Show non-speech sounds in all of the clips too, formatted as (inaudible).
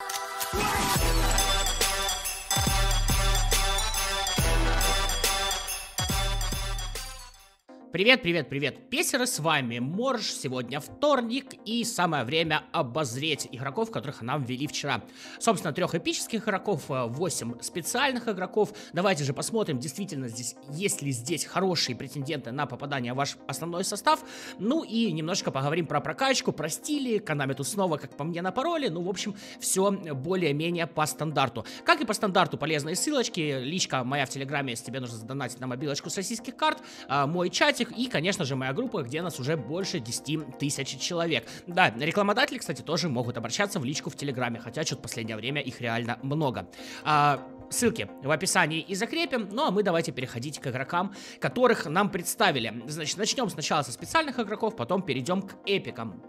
you Привет, привет, привет, песеры, с вами Морж, сегодня вторник, и самое время обозреть игроков, которых нам ввели вчера. Собственно, трех эпических игроков, 8 э, специальных игроков. Давайте же посмотрим, действительно, здесь есть ли здесь хорошие претенденты на попадание в ваш основной состав. Ну и немножко поговорим про прокачку, про стили, Канами тут снова, как по мне, на пароле. Ну, в общем, все более-менее по стандарту. Как и по стандарту, полезные ссылочки, личка моя в Телеграме, если тебе нужно задонатить на мобилочку с российских карт, а, мой чат чатик и, конечно же, моя группа, где нас уже больше 10 тысяч человек. Да, рекламодатели, кстати, тоже могут обращаться в личку в Телеграме, хотя что-то в последнее время их реально много. А, ссылки в описании и закрепим. Ну а мы давайте переходить к игрокам, которых нам представили. Значит, начнем сначала со специальных игроков, потом перейдем к эпикам.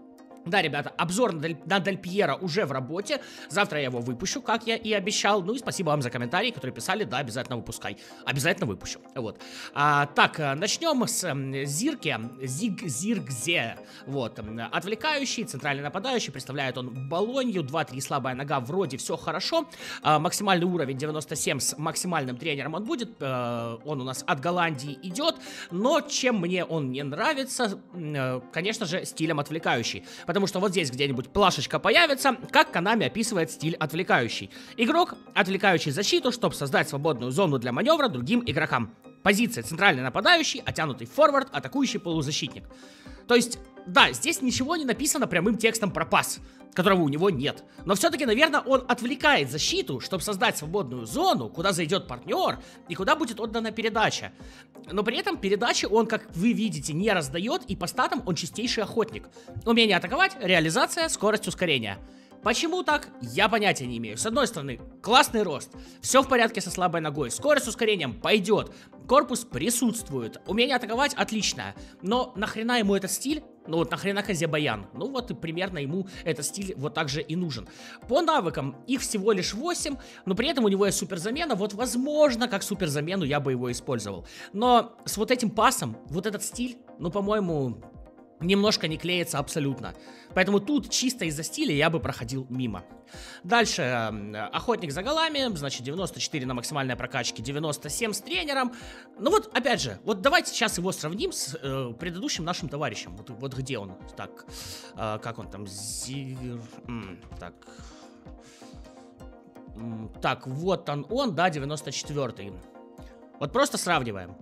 Да, ребята, обзор на, Дель, Пьера уже в работе. Завтра я его выпущу, как я и обещал. Ну и спасибо вам за комментарии, которые писали. Да, обязательно выпускай. Обязательно выпущу. Вот. А, так, э, начнем с Зирки. Зиг Зиргзе. Вот. Отвлекающий, центральный нападающий. Представляет он Болонью. 2-3 слабая нога. Вроде все хорошо. А, максимальный уровень 97 с максимальным тренером он будет. А, он у нас от Голландии идет. Но чем мне он не нравится, э, конечно же, стилем отвлекающий потому что вот здесь где-нибудь плашечка появится, как Канами описывает стиль отвлекающий. Игрок, отвлекающий защиту, чтобы создать свободную зону для маневра другим игрокам. Позиция центральный нападающий, оттянутый форвард, атакующий полузащитник. То есть, да, здесь ничего не написано прямым текстом про пас, которого у него нет. Но все-таки, наверное, он отвлекает защиту, чтобы создать свободную зону, куда зайдет партнер и куда будет отдана передача. Но при этом передачи он, как вы видите, не раздает, и по статам он чистейший охотник. Умение атаковать, реализация, скорость ускорения. Почему так, я понятия не имею. С одной стороны, классный рост, все в порядке со слабой ногой, скорость с ускорением пойдет, корпус присутствует, умение атаковать отличное, но нахрена ему этот стиль? Ну вот нахрена Казебаян? Ну вот и примерно ему этот стиль вот так же и нужен. По навыкам их всего лишь 8, но при этом у него есть суперзамена. Вот возможно, как суперзамену я бы его использовал. Но с вот этим пасом, вот этот стиль, ну по-моему, немножко не клеится абсолютно. Поэтому тут чисто из-за стиля я бы проходил мимо. Дальше, охотник за голами, значит 94 на максимальной прокачке, 97 с тренером. Ну вот, опять же, вот давайте сейчас его сравним с э, предыдущим нашим товарищем. Вот, вот где он? Так, э, как он там? Зивер... Так... Так, вот он, он, да, 94 Вот просто сравниваем.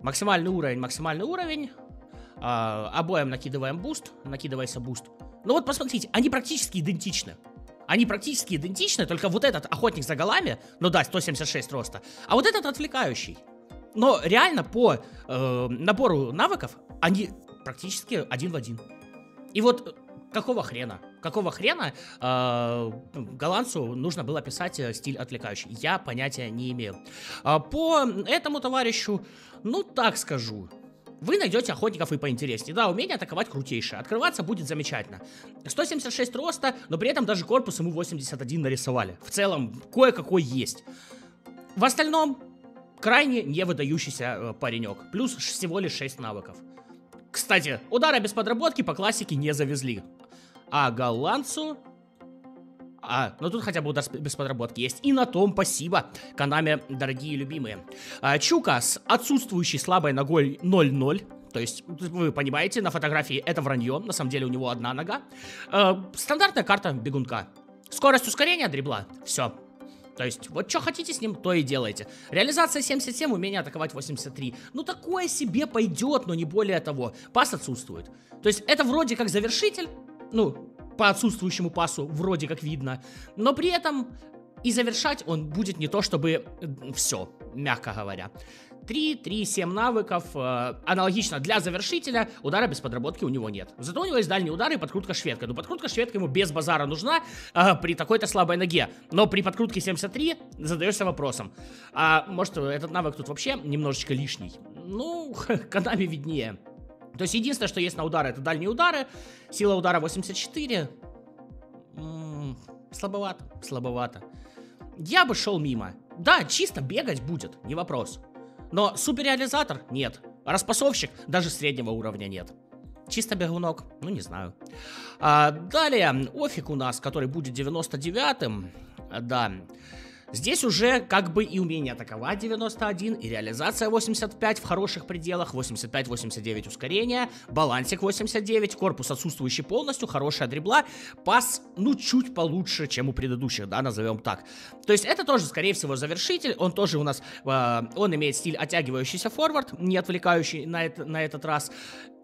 Максимальный уровень, максимальный уровень а, обоим накидываем буст, накидывайся буст. Ну вот посмотрите, они практически идентичны. Они практически идентичны, только вот этот охотник за голами, ну да, 176 роста, а вот этот отвлекающий. Но реально по э, набору навыков они практически один в один. И вот какого хрена? Какого хрена э, голландцу нужно было писать э, стиль отвлекающий? Я понятия не имею. А по этому товарищу, ну так скажу, вы найдете охотников и поинтереснее. Да, умение атаковать крутейшее. Открываться будет замечательно. 176 роста, но при этом даже корпус ему 81 нарисовали. В целом, кое-какой есть. В остальном, крайне не выдающийся э, паренек. Плюс всего лишь 6 навыков. Кстати, удара без подработки по классике не завезли. А голландцу а, ну тут хотя бы удар без подработки есть. И на том спасибо, Канаме, дорогие любимые. А, Чука с отсутствующей слабой ногой 0-0. То есть, вы понимаете, на фотографии это вранье, на самом деле у него одна нога. А, стандартная карта бегунка. Скорость ускорения дребла. Все. То есть, вот что хотите с ним, то и делайте. Реализация 77, умение атаковать 83. Ну, такое себе пойдет, но не более того. Пас отсутствует. То есть, это вроде как завершитель, ну, по отсутствующему пасу вроде как видно, но при этом и завершать он будет не то чтобы все, мягко говоря. 3, 3, 7 навыков. Э, аналогично для завершителя удара без подработки у него нет. Зато у него есть дальние удары и подкрутка шведка. Но подкрутка шведка ему без базара нужна э, при такой-то слабой ноге. Но при подкрутке 73 задаешься вопросом. А может этот навык тут вообще немножечко лишний? Ну, (laughs) Канами виднее. То есть единственное, что есть на удары, это дальние удары. Сила удара 84. М -м, слабовато, слабовато. Я бы шел мимо. Да, чисто бегать будет, не вопрос. Но суперреализатор нет. Распасовщик даже среднего уровня нет. Чисто бегунок? Ну, не знаю. А, далее, Офик у нас, который будет 99-м. Да. Здесь уже как бы и умение атаковать 91, и реализация 85 в хороших пределах, 85-89 ускорение, балансик 89, корпус отсутствующий полностью, хорошая дребла, пас, ну, чуть получше, чем у предыдущих, да, назовем так. То есть это тоже, скорее всего, завершитель, он тоже у нас, э, он имеет стиль оттягивающийся форвард, не отвлекающий на, это, на этот раз.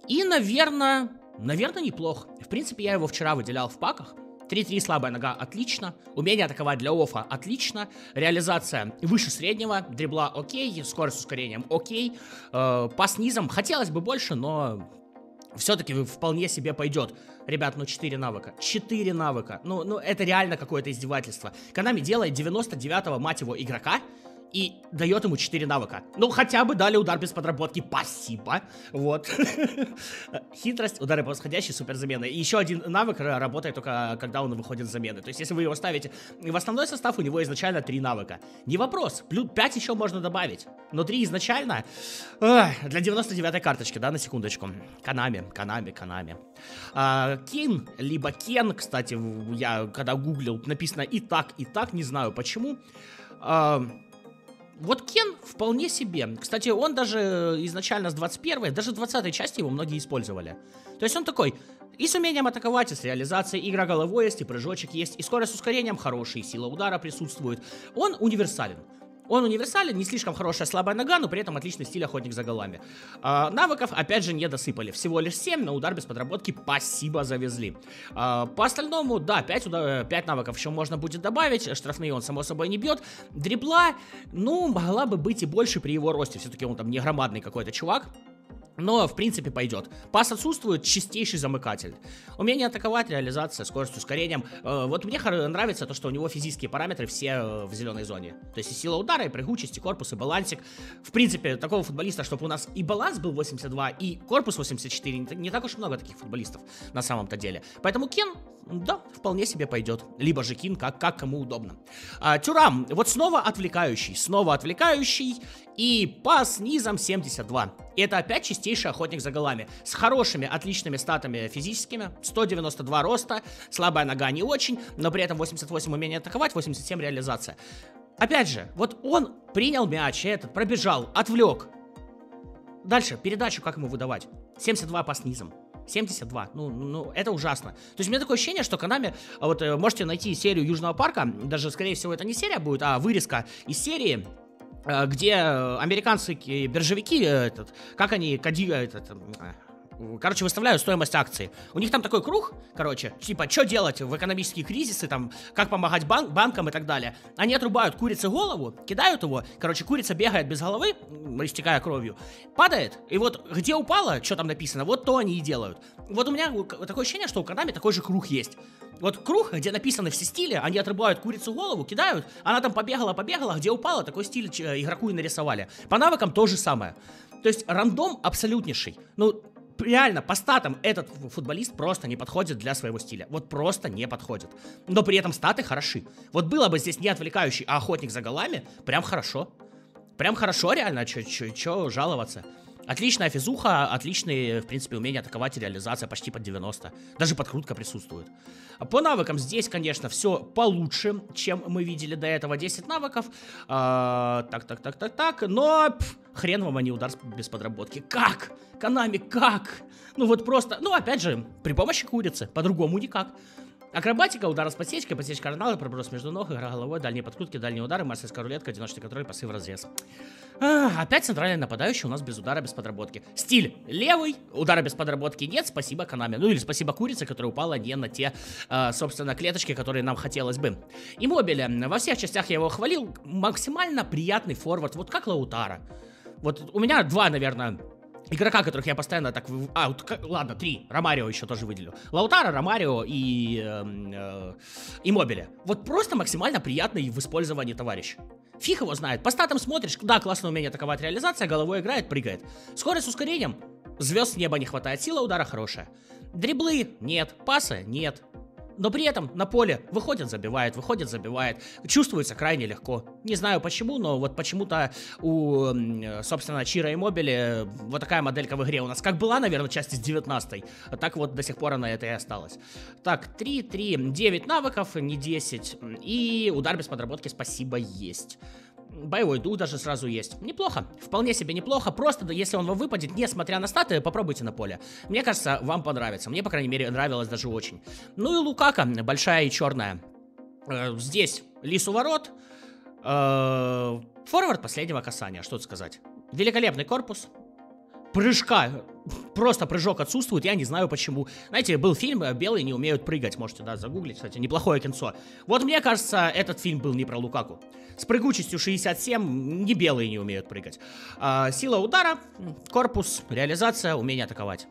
И, наверное, наверное, неплох. В принципе, я его вчера выделял в паках, 3-3 слабая нога отлично. Умение атаковать для офа отлично. Реализация выше среднего. Дрибла окей. Скорость с ускорением окей. Э, пас низом хотелось бы больше, но все-таки вполне себе пойдет. Ребят, ну 4 навыка. 4 навыка. Ну, ну это реально какое-то издевательство. Канами делает 99-го, мать его, игрока и дает ему 4 навыка. Ну, хотя бы дали удар без подработки. Спасибо. Вот. (laughs) Хитрость, удары по восходящей, супер замены. И еще один навык работает только когда он выходит с замены. То есть, если вы его ставите в основной состав, у него изначально 3 навыка. Не вопрос. Плюс 5 еще можно добавить. Но 3 изначально... Для 99-й карточки, да, на секундочку. Канами, Канами, Канами. А, Кин, либо Кен, кстати, я когда гуглил, написано и так, и так, не знаю почему. А, вот Кен вполне себе. Кстати, он даже изначально с 21-й, даже 20-й части его многие использовали. То есть он такой, и с умением атаковать, и с реализацией, игра головой есть, и прыжочек есть, и скорость с ускорением хороший, и сила удара присутствует. Он универсален. Он универсален, не слишком хорошая слабая нога, но при этом отличный стиль охотник за голами. А, навыков, опять же, не досыпали. Всего лишь 7, но удар без подработки спасибо завезли. А, по остальному, да, 5, удар, 5 навыков еще можно будет добавить. Штрафные он, само собой, не бьет. Дребла, ну, могла бы быть и больше при его росте. Все-таки он там не громадный какой-то чувак. Но, в принципе, пойдет. Пас отсутствует, чистейший замыкатель. Умение атаковать, реализация, скорость, ускорением. Э, вот мне нравится то, что у него физические параметры все э, в зеленой зоне. То есть и сила удара, и прыгучесть, и корпус, и балансик. В принципе, такого футболиста, чтобы у нас и баланс был 82, и корпус 84, не, не так уж много таких футболистов на самом-то деле. Поэтому Кен, да, вполне себе пойдет. Либо же Кин, как, как кому удобно. А, Тюрам, вот снова отвлекающий, снова отвлекающий, и пас низом 72. И это опять чистейший охотник за голами. С хорошими, отличными статами физическими. 192 роста, слабая нога не очень, но при этом 88 умение атаковать, 87 реализация. Опять же, вот он принял мяч, этот пробежал, отвлек. Дальше, передачу как ему выдавать? 72 по снизам. 72. Ну, ну, это ужасно. То есть у меня такое ощущение, что Канами, вот э, можете найти серию Южного парка, даже, скорее всего, это не серия будет, а вырезка из серии, Э, где американцы биржевики, э, этот, как они коди, этот, короче, выставляют стоимость акций. У них там такой круг, короче, типа, что делать в экономические кризисы, там, как помогать бан банкам и так далее. Они отрубают курице голову, кидают его, короче, курица бегает без головы, истекая кровью, падает, и вот где упала, что там написано, вот то они и делают. Вот у меня такое ощущение, что у Канами такой же круг есть. Вот круг, где написаны все стили, они отрубают курицу голову, кидают, она там побегала-побегала, где упала, такой стиль игроку и нарисовали. По навыкам то же самое. То есть рандом абсолютнейший. Ну, реально, по статам этот футболист просто не подходит для своего стиля. Вот просто не подходит. Но при этом статы хороши. Вот было бы здесь не отвлекающий, а охотник за голами, прям хорошо. Прям хорошо, реально, чё жаловаться. Отличная физуха, отличные, в принципе, умения атаковать и реализация почти под 90. Даже подкрутка присутствует. По навыкам здесь, конечно, все получше, чем мы видели до этого. 10 навыков. А, так, так, так, так, так. Но пф, хрен вам, а не удар без подработки. Как? Канами, как? Ну вот просто, ну опять же, при помощи курицы. По-другому никак. Акробатика, удар с подсечкой, подсечка канала, проброс между ног, игра головой, дальние подкрутки, дальние удары, марсельская рулетка, одиночный контроль, пасы в разрез. А, опять центральный нападающий у нас без удара, без подработки. Стиль левый, удара без подработки нет, спасибо Канаме. Ну или спасибо курице, которая упала не на те, а, собственно, клеточки, которые нам хотелось бы. Иммобиля, во всех частях я его хвалил, максимально приятный форвард, вот как Лаутара. Вот у меня два, наверное, игрока, которых я постоянно так... А, вот, ладно, три. Ромарио еще тоже выделю. Лаутара, Ромарио и... Э, э, и Мобиля. Вот просто максимально приятный в использовании товарищ. Фиг его знает. По статам смотришь, да, классное умение атаковать, реализация, головой играет, прыгает. Скорость с ускорением, звезд с неба не хватает, сила удара хорошая. Дриблы нет, пасы нет. Но при этом на поле выходит, забивает, выходит, забивает. Чувствуется крайне легко. Не знаю почему, но вот почему-то у, собственно, Чира и Мобили вот такая моделька в игре у нас как была, наверное, часть из 19 так вот до сих пор она это и осталась. Так, 3, 3, 9 навыков, не 10. И удар без подработки, спасибо, есть. Боевой дух даже сразу есть. Неплохо. Вполне себе неплохо. Просто, если он вам выпадет, несмотря на статы, попробуйте на поле. Мне кажется, вам понравится. Мне, по крайней мере, нравилось даже очень. Ну и Лукака, большая и черная. Э, здесь лис у ворот. Э, форвард последнего касания, что сказать. Великолепный корпус, прыжка, просто прыжок отсутствует, я не знаю почему. Знаете, был фильм «Белые не умеют прыгать», можете, да, загуглить, кстати, неплохое кинцо. Вот мне кажется, этот фильм был не про Лукаку. С прыгучестью 67 не белые не умеют прыгать. А, сила удара, корпус, реализация, умение атаковать.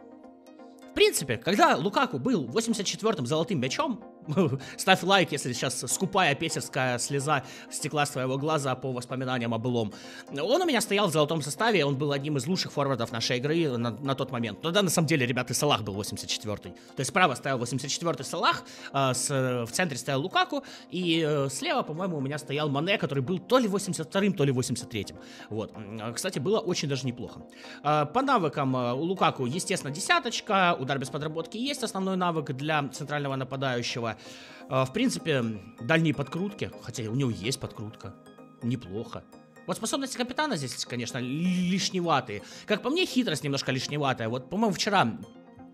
В принципе, когда Лукаку был 84-м золотым мячом, (laughs) Ставь лайк, если сейчас скупая песерская слеза стекла с твоего глаза по воспоминаниям о былом. Он у меня стоял в золотом составе, он был одним из лучших форвардов нашей игры на, на тот момент. Но да, на самом деле, ребята, Салах был 84-й. То есть справа стоял 84-й Салах, э, с, в центре стоял Лукаку, и э, слева, по-моему, у меня стоял Мане, который был то ли 82-м, то ли 83-м. Вот. Кстати, было очень даже неплохо. Э, по навыкам э, у Лукаку, естественно, десяточка, удар без подработки есть основной навык для центрального нападающего. А, в принципе, дальние подкрутки, хотя у него есть подкрутка, неплохо. Вот способности капитана здесь, конечно, лишневатые. Как по мне, хитрость немножко лишневатая. Вот, по-моему, вчера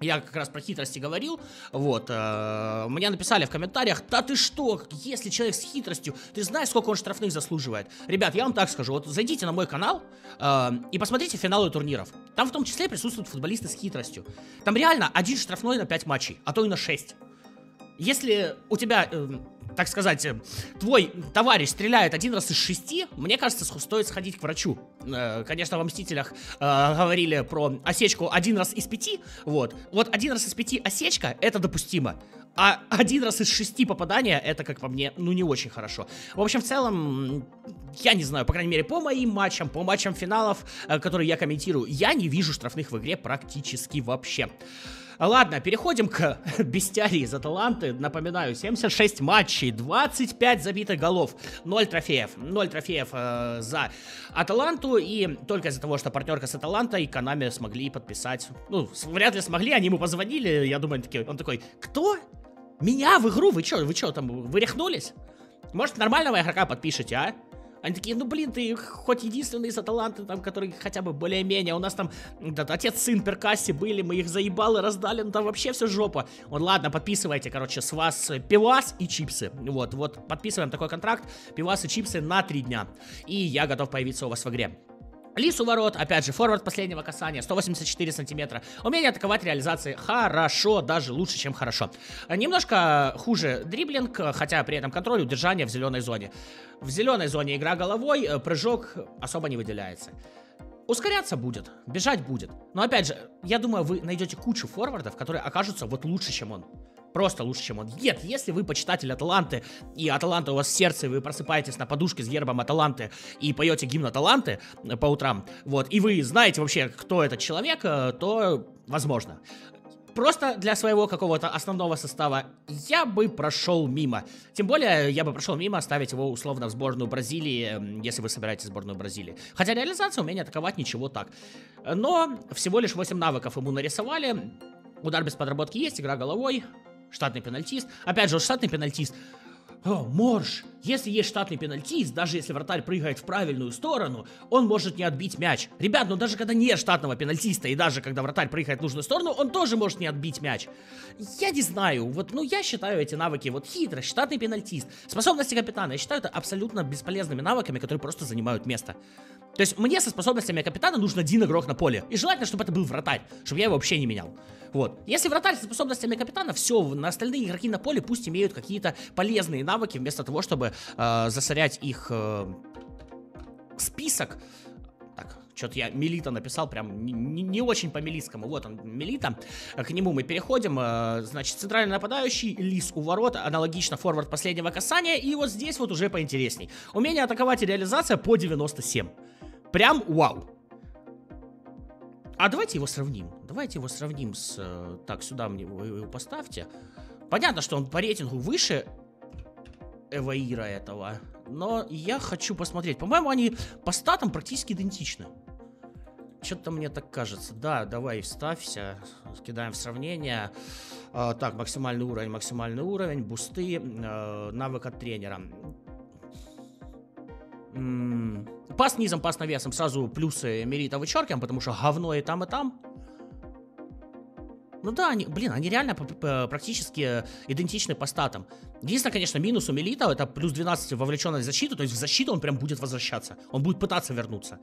я как раз про хитрости говорил, вот, э, мне написали в комментариях, да ты что, если человек с хитростью, ты знаешь, сколько он штрафных заслуживает? Ребят, я вам так скажу, вот зайдите на мой канал э, и посмотрите финалы турниров. Там в том числе присутствуют футболисты с хитростью. Там реально один штрафной на 5 матчей, а то и на 6. Если у тебя, э, так сказать, э, твой товарищ стреляет один раз из шести, мне кажется, стоит сходить к врачу. Э, конечно, во Мстителях э, говорили про осечку один раз из пяти, вот. Вот один раз из пяти осечка, это допустимо. А один раз из шести попадания, это, как по мне, ну не очень хорошо. В общем, в целом, я не знаю, по крайней мере, по моим матчам, по матчам финалов, э, которые я комментирую, я не вижу штрафных в игре практически вообще. Ладно, переходим к (laughs) бестиарии за таланты. Напоминаю, 76 матчей, 25 забитых голов, 0 трофеев. 0 трофеев э, за Аталанту. И только из-за того, что партнерка с Аталантой, Канами смогли подписать. Ну, вряд ли смогли, они ему позвонили. Я думаю, такие, он такой, кто? Меня в игру? Вы что, вы что там, вы рехнулись? Может, нормального игрока подпишите, а? Они такие, ну блин, ты хоть единственный из таланты, там, который хотя бы более-менее, у нас там да, отец, сын Перкасси были, мы их заебалы раздали, ну там вообще все жопа. Вот ладно, подписывайте, короче, с вас пивас и чипсы. Вот, вот, подписываем такой контракт, пивас и чипсы на три дня. И я готов появиться у вас в игре. Лис у ворот, опять же, форвард последнего касания, 184 сантиметра. Умение атаковать реализации хорошо, даже лучше, чем хорошо. Немножко хуже дриблинг, хотя при этом контроль удержания в зеленой зоне. В зеленой зоне игра головой, э, прыжок особо не выделяется. Ускоряться будет, бежать будет. Но опять же, я думаю, вы найдете кучу форвардов, которые окажутся вот лучше, чем он. Просто лучше, чем он. Нет, если вы почитатель Аталанты, и Аталанта у вас в сердце, и вы просыпаетесь на подушке с гербом Аталанты и поете гимн Аталанты по утрам, вот, и вы знаете вообще, кто этот человек, э, то возможно. Просто для своего какого-то основного состава я бы прошел мимо. Тем более, я бы прошел мимо оставить его условно в сборную Бразилии, если вы собираетесь сборную Бразилии. Хотя реализация, умение атаковать, ничего так. Но всего лишь 8 навыков ему нарисовали. Удар без подработки есть, игра головой, штатный пенальтист. Опять же, штатный пенальтист. О, Морж, если есть штатный пенальтист, даже если вратарь прыгает в правильную сторону, он может не отбить мяч. Ребят, ну даже когда нет штатного пенальтиста, и даже когда вратарь прыгает в нужную сторону, он тоже может не отбить мяч. Я не знаю, вот, ну я считаю эти навыки, вот хитрость, штатный пенальтист, способности капитана, я считаю это абсолютно бесполезными навыками, которые просто занимают место. То есть мне со способностями капитана нужен один игрок на поле. И желательно, чтобы это был вратарь, чтобы я его вообще не менял. Вот. Если вратарь со способностями капитана, все, на остальные игроки на поле пусть имеют какие-то полезные навыки, вместо того, чтобы э, засорять их э, список. Так, что-то я Мелита написал, прям не, не очень по-мелитскому. Вот он, Мелита. К нему мы переходим. Э, значит, центральный нападающий, Лис у ворот, аналогично форвард последнего касания. И вот здесь вот уже поинтересней. Умение атаковать и реализация по 97. Прям вау. А давайте его сравним. Давайте его сравним с... Э, так, сюда мне его поставьте. Понятно, что он по рейтингу выше Эваира этого, но я хочу посмотреть. По-моему, они по статам практически идентичны. Что-то мне так кажется. Да, давай вставься. Кидаем в сравнение. А, так, максимальный уровень, максимальный уровень, бусты, э, навык от тренера. Пас низом, пас навесом. Сразу плюсы Мерита вычеркиваем, потому что говно и там, и там. Ну да, они, блин, они реально практически идентичны по статам. Единственное, конечно, минус у Мелита это плюс 12 вовлеченность в защиту, то есть в защиту он прям будет возвращаться. Он будет пытаться вернуться.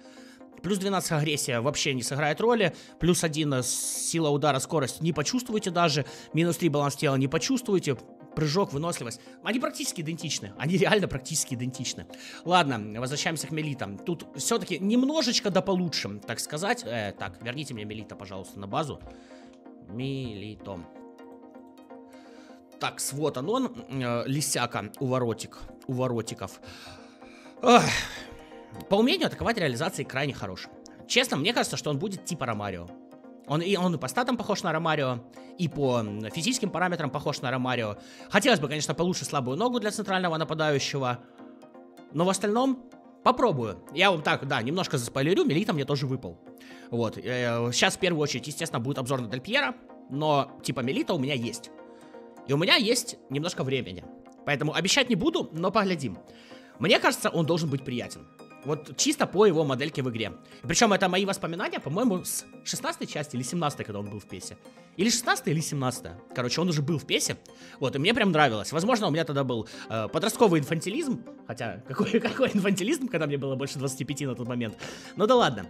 Плюс 12 агрессия вообще не сыграет роли. Плюс 1 сила удара, скорость не почувствуете даже. Минус 3 баланс тела не почувствуете. Прыжок, выносливость. Они практически идентичны. Они реально практически идентичны. Ладно, возвращаемся к мелитам. Тут все-таки немножечко да получше, так сказать. Э, так, верните мне мелита, пожалуйста, на базу. Милито. Так, вот он, он э, лисяка у воротик, у воротиков. Ох. По умению атаковать реализации крайне хорош. Честно, мне кажется, что он будет типа Ромарио. Он и, он и по статам похож на Ромарио, и по физическим параметрам похож на Ромарио. Хотелось бы, конечно, получше слабую ногу для центрального нападающего. Но в остальном попробую. Я вам так, да, немножко заспойлерю, Мелита мне тоже выпал. Вот. Сейчас э, в первую очередь, естественно, будет обзор на Дель Пьера, но типа Мелита у меня есть. И у меня есть немножко времени. Поэтому обещать не буду, но поглядим. Мне кажется, он должен быть приятен. Вот чисто по его модельке в игре. Причем это мои воспоминания, по-моему, с 16 части или 17 когда он был в песе. Или 16 или 17 Короче, он уже был в песе. Вот, и мне прям нравилось. Возможно, у меня тогда был э, подростковый инфантилизм. Хотя, (laughs) какой, какой инфантилизм, когда мне было больше 25 на тот момент. Ну да ладно.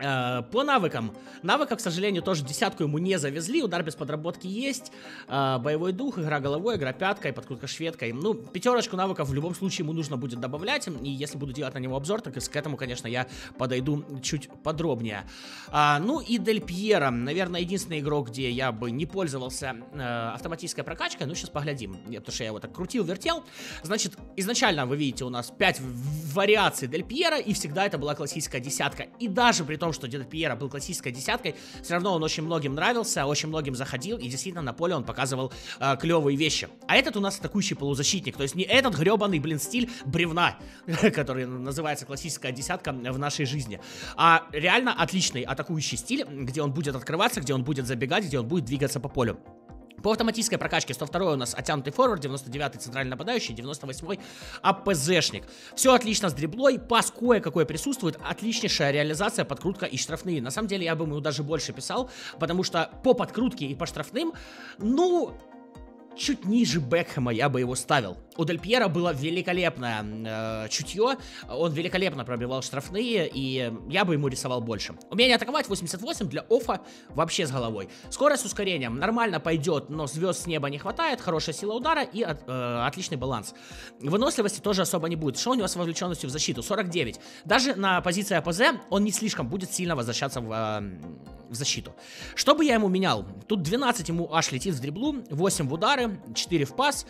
Э, по навыкам. Навыка, к сожалению, тоже десятку ему не завезли. Удар без подработки есть. Э, боевой дух, игра головой, игра пяткой, подкрутка шведкой. Ну, пятерочку навыков в любом случае ему нужно будет добавлять. И если буду делать на него обзор, так к этому, конечно, я подойду чуть подробнее. А, ну и Дель Пьеро. Наверное, единственный игрок, где я бы не пользовался э, автоматической прокачкой. Ну, сейчас поглядим. Потому что я его так крутил, вертел. Значит, изначально вы видите у нас 5 вариаций Дель Пьера. И всегда это была классическая десятка. И даже при том, том, что Деда Пьера был классической десяткой, все равно он очень многим нравился, очень многим заходил, и действительно на поле он показывал э, клевые вещи. А этот у нас атакующий полузащитник, то есть не этот гребаный, блин, стиль бревна, (laughs) который называется классическая десятка в нашей жизни, а реально отличный атакующий стиль, где он будет открываться, где он будет забегать, где он будет двигаться по полю. По автоматической прокачке 102 у нас оттянутый форвард, 99-й центральный нападающий, 98-й АПЗшник. Все отлично с дриблой, пас кое-какой присутствует, отличнейшая реализация, подкрутка и штрафные. На самом деле я бы ему даже больше писал, потому что по подкрутке и по штрафным, ну, чуть ниже Бекхэма я бы его ставил. У Дель Пьера было великолепное э, чутье, он великолепно пробивал штрафные, и я бы ему рисовал больше. Умение атаковать 88 для офа вообще с головой. Скорость с ускорением нормально пойдет, но звезд с неба не хватает, хорошая сила удара и от, э, отличный баланс. Выносливости тоже особо не будет. Что у него с вовлеченностью в защиту? 49. Даже на позиции АПЗ он не слишком будет сильно возвращаться в, э, в защиту. Что бы я ему менял? Тут 12 ему аж летит в дриблу, 8 в удары, 4 в пас,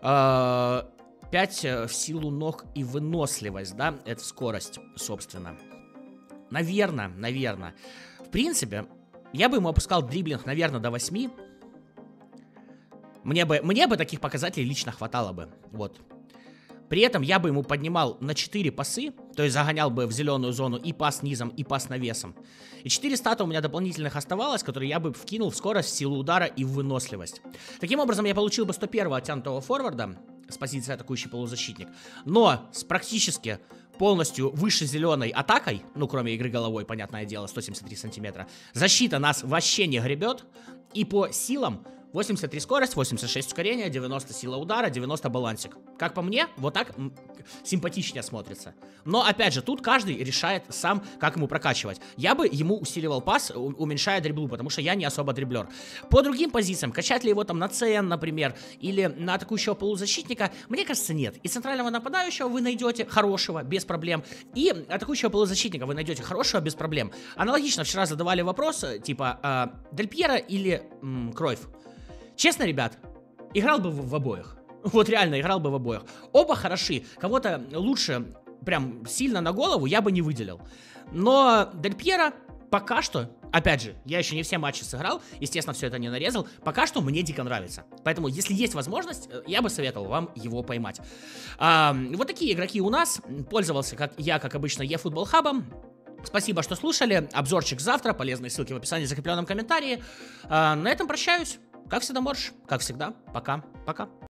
5 э, в силу ног и выносливость, да, это скорость, собственно. Наверное, наверное. В принципе, я бы ему опускал дриблинг, наверное, до 8. Мне бы, мне бы таких показателей лично хватало бы, вот. При этом я бы ему поднимал на 4 пасы, то есть загонял бы в зеленую зону и пас низом, и пас навесом. И 4 стата у меня дополнительных оставалось, которые я бы вкинул в скорость, силу удара и выносливость. Таким образом, я получил бы 101 оттянутого форварда с позиции атакующий полузащитник, но с практически полностью выше зеленой атакой, ну, кроме игры головой, понятное дело, 173 сантиметра, защита нас вообще не гребет, и по силам 83 скорость, 86 ускорение, 90 сила удара, 90 балансик. Как по мне, вот так симпатичнее смотрится. Но, опять же, тут каждый решает сам, как ему прокачивать. Я бы ему усиливал пас, уменьшая дриблу, потому что я не особо дриблер. По другим позициям, качать ли его там на ЦН, например, или на атакующего полузащитника, мне кажется, нет. И центрального нападающего вы найдете хорошего, без проблем. И атакующего полузащитника вы найдете хорошего, без проблем. Аналогично вчера задавали вопрос, типа, э, Дель Пьера или м, Кройф? Честно, ребят, играл бы в, в обоих. (laughs) Вот реально, играл бы в обоих. Оба хороши. Кого-то лучше, прям сильно на голову я бы не выделил. Но Дель Пьеро пока что Опять же, я еще не все матчи сыграл, естественно, все это не нарезал. Пока что мне дико нравится. Поэтому, если есть возможность, э, я бы советовал вам его поймать. А, вот такие игроки у нас. Пользовался, как я, как обычно, eFootball хабом. Спасибо, что слушали. Обзорчик завтра. Полезные ссылки в описании, в закрепленном комментарии. А, на этом прощаюсь. Как всегда, Морж. Как всегда. Пока. Пока.